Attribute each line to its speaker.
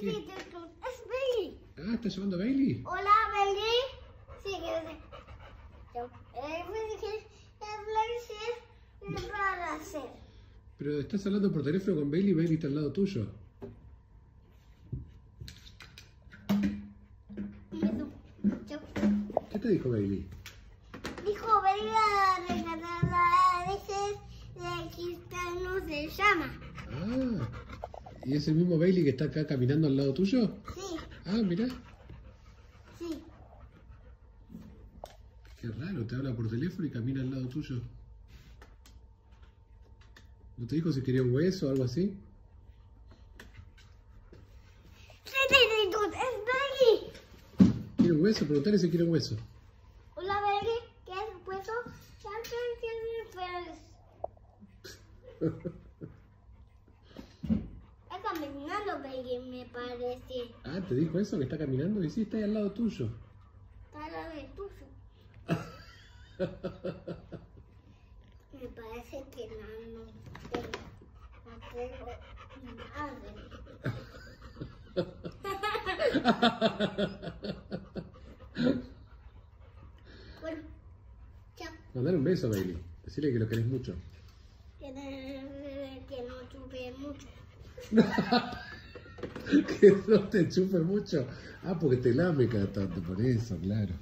Speaker 1: Sí,
Speaker 2: es Bailey.
Speaker 1: Ah, ¿estás llamando a Bailey?
Speaker 2: Hola, Bailey. Sí, que sé. Yo, eh, pues.
Speaker 1: Pero estás hablando por teléfono con Bailey y Bailey está al lado tuyo.
Speaker 2: Yo,
Speaker 1: ¿Qué te dijo Bailey?
Speaker 2: dijo, venga a regalar a veces de cristal no se llama.
Speaker 1: Ah, ¿y es el mismo Bailey que está acá caminando al lado tuyo?
Speaker 2: Sí,
Speaker 1: Ah, mirá,
Speaker 2: sí.
Speaker 1: qué raro, te habla por teléfono y camina al lado tuyo. ¿No te dijo si quería un hueso o algo así?
Speaker 2: Sí, sí, sí, tú, es Bailey.
Speaker 1: ¿Quiere un hueso? Preguntale si quiere un hueso.
Speaker 2: Hola, Bailey. ¿Qué has puesto? Pues, Está Bailey, me parece.
Speaker 1: Ah, ¿te dijo eso? ¿Que está caminando? Y sí, está ahí al lado tuyo.
Speaker 2: Está lo de tuyo. Me parece que no, no tengo, no tengo madre. Bueno, chao.
Speaker 1: Mandale un beso Bailey. Decirle que lo querés mucho.
Speaker 2: Que, que no chupe mucho.
Speaker 1: que no te chupe mucho. Ah, porque te lame cada tanto, por eso, claro.